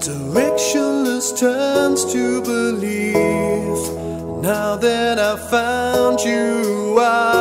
Directionless turns to belief. Now that I've found you, I